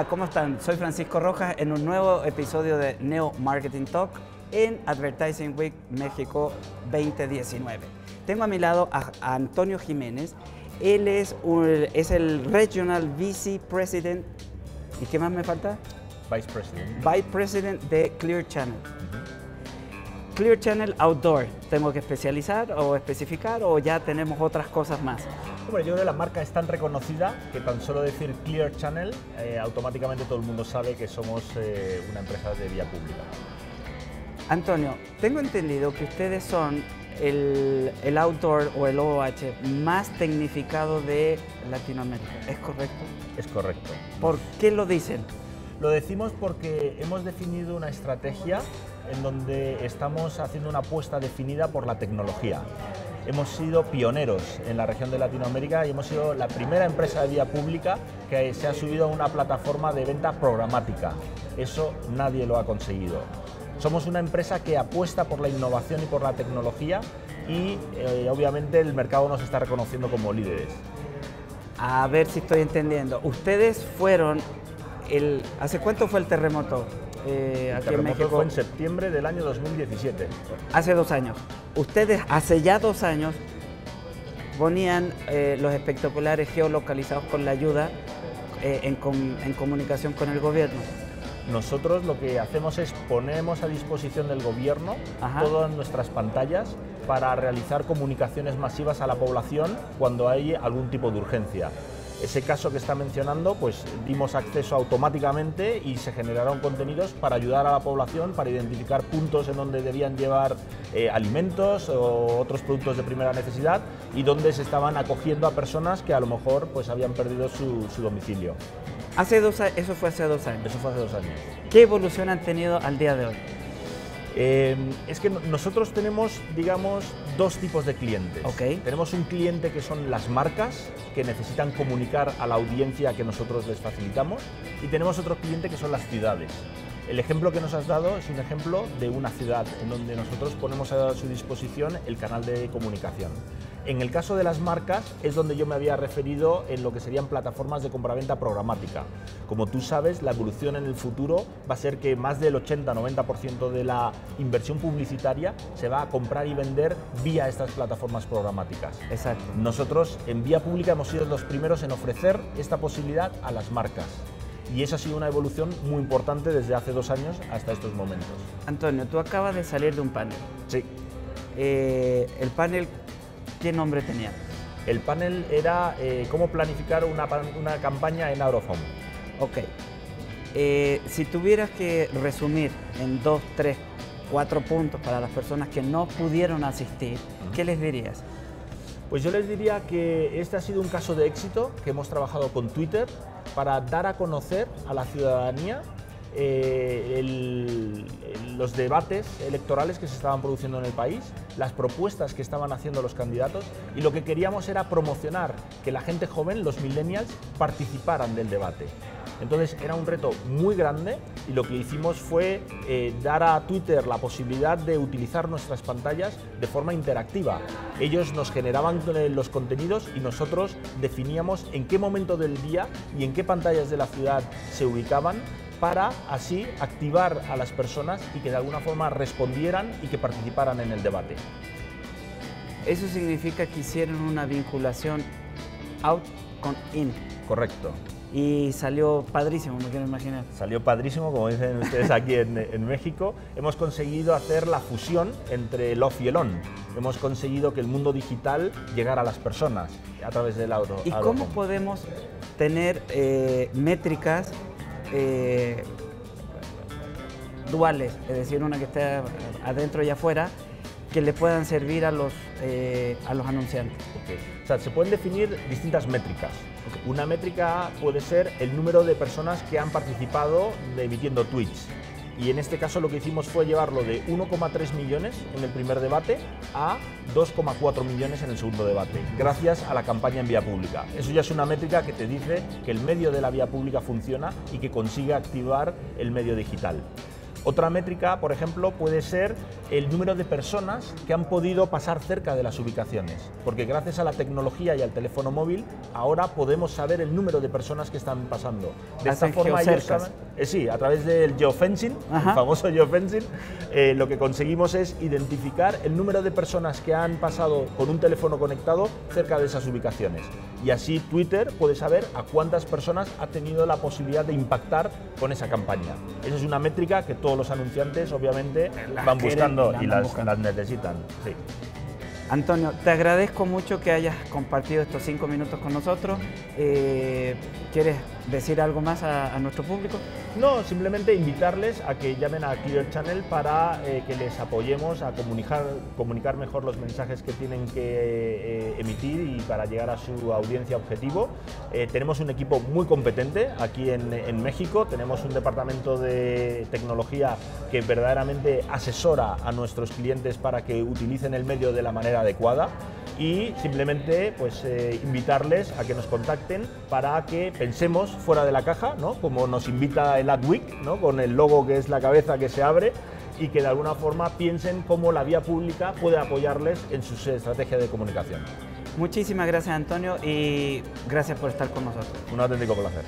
Hola, ¿cómo están? Soy Francisco Rojas en un nuevo episodio de Neo Marketing Talk en Advertising Week México 2019. Tengo a mi lado a, Antonio Jiménez. Él es, es el Regional Vice President. ¿Y qué más me falta? Vice President. Vice President de Clear Channel. Clear Channel Outdoor, ¿tengo que especializar o especificar o ya tenemos otras cosas más? Hombre, yo creo que la marca es tan reconocida que tan solo decir Clear Channel, eh, automáticamente todo el mundo sabe que somos eh, una empresa de vía pública. Antonio, tengo entendido que ustedes son el, el, outdoor o el OOH más tecnificado de Latinoamérica, ¿es correcto? Es correcto. ¿Por qué lo dicen? Lo decimos porque hemos definido una estrategia en donde estamos haciendo una apuesta definida por la tecnología. Hemos sido pioneros en la región de Latinoamérica y hemos sido la primera empresa de vía pública que se ha subido a una plataforma de venta programática. Eso nadie lo ha conseguido. Somos una empresa que apuesta por la innovación y por la tecnología y eh, obviamente el mercado nos está reconociendo como líderes. A ver si estoy entendiendo. Ustedes fueron ¿Hace cuánto fue el terremoto? Eh, aquí en México fue en septiembre del año 2017. Hace dos años. Ustedes hace ya dos años ponían eh, los espectaculares geolocalizados con la ayuda eh, en, comunicación con el gobierno. Nosotros lo que hacemos es ponemos a disposición del gobierno todas nuestras pantallas para realizar comunicaciones masivas a la población cuando hay algún tipo de urgencia. Ese caso que está mencionando, pues dimos acceso automáticamente y se generaron contenidos para ayudar a la población, para identificar puntos en donde debían llevar eh, alimentos o otros productos de primera necesidad y donde se estaban acogiendo a personas que a lo mejor pues habían perdido su, domicilio. Hace dos, eso fue hace dos años. Eso fue hace dos años. ¿Qué evolución han tenido al día de hoy? Eh, es que nosotros tenemos, digamos, dos tipos de clientes. Tenemos un cliente que son las marcas, que necesitan comunicar a la audiencia que nosotros les facilitamos, y tenemos otro cliente que son las ciudades. El ejemplo que nos has dado es un ejemplo de una ciudad en donde nosotros ponemos a su disposición el canal de comunicación. En el caso de las marcas es donde yo me había referido en lo que serían plataformas de compraventa programática. Como tú sabes, la evolución en el futuro va a ser que más del 80-90% de la inversión publicitaria se va a comprar y vender vía estas plataformas programáticas. Exacto. Nosotros en vía pública hemos sido los primeros en ofrecer esta posibilidad a las marcas y esa ha sido una evolución muy importante desde hace dos años hasta estos momentos. Antonio, tú acabas de salir de un panel. Sí. Eh, el panel, ¿qué nombre tenía? El panel era eh, cómo planificar una, una, campaña en Aurofone. Ok. Eh, si tuvieras que resumir en dos, tres, cuatro puntos para las personas que no pudieron asistir, ¿qué les dirías? Pues yo les diría que este ha sido un caso de éxito, que hemos trabajado con Twitter para dar a conocer a la ciudadanía eh, los debates electorales que se estaban produciendo en el país, las propuestas que estaban haciendo los candidatos y lo que queríamos era promocionar que la gente joven, los millennials, participaran del debate. Entonces era un reto muy grande y lo que hicimos fue eh, dar a Twitter la posibilidad de utilizar nuestras pantallas de forma interactiva. Ellos nos generaban eh, los contenidos y nosotros definíamos en qué momento del día y en qué pantallas de la ciudad se ubicaban para así activar a las personas y que de alguna forma respondieran y que participaran en el debate. Eso significa que hicieron una vinculación out con in. Correcto y salió padrísimo, me quiero imaginar. Salió padrísimo, como dicen ustedes aquí en, México. Hemos conseguido hacer la fusión entre el off y el on. Hemos conseguido que el mundo digital llegara a las personas a través del auto. ¿Y cómo podemos tener eh, métricas eh, duales, es decir, una que esté adentro y afuera, que le puedan servir a los, eh, a los anunciantes? O sea, se pueden definir distintas métricas. Una métrica puede ser el número de personas que han participado emitiendo tweets. Y en este caso lo que hicimos fue llevarlo de 1,3 millones en el primer debate a 2,4 millones en el segundo debate, gracias a la campaña en vía pública. Eso ya es una métrica que te dice que el medio de la vía pública funciona y que consigue activar el medio digital. Otra métrica, por ejemplo, puede ser el número de personas que han podido pasar cerca de las ubicaciones, porque gracias a la tecnología y al teléfono móvil, ahora podemos saber el número de personas que están pasando. De esta forma ellos saben, eh, sí, a través del geofencing, el famoso geofencing, eh, lo que conseguimos es identificar el número de personas que han pasado con un teléfono conectado cerca de esas ubicaciones. Y así Twitter puede saber a cuántas personas ha tenido la posibilidad de impactar con esa campaña. Esa es una métrica que todos los anunciantes obviamente van buscando y las, las, necesitan. Sí. Antonio, te agradezco mucho que hayas compartido estos cinco minutos con nosotros. Eh, ¿Quieres decir algo más a, nuestro público? No, simplemente invitarles a que llamen a Clear Channel para eh, que les apoyemos a comunicar, comunicar mejor los mensajes que tienen que eh, emitir y para llegar a su audiencia objetivo. tenemos un equipo muy competente aquí en México, tenemos un departamento de tecnología que verdaderamente asesora a nuestros clientes para que utilicen el medio de la manera adecuada y simplemente pues eh, invitarles a que nos contacten para que pensemos fuera de la caja, ¿no? como nos invita el AdWeek, ¿no? con el logo que es la cabeza que se abre y que de alguna forma piensen cómo la vía pública puede apoyarles en su estrategia de comunicación. Muchísimas gracias Antonio y gracias por estar con nosotros. Un auténtico placer.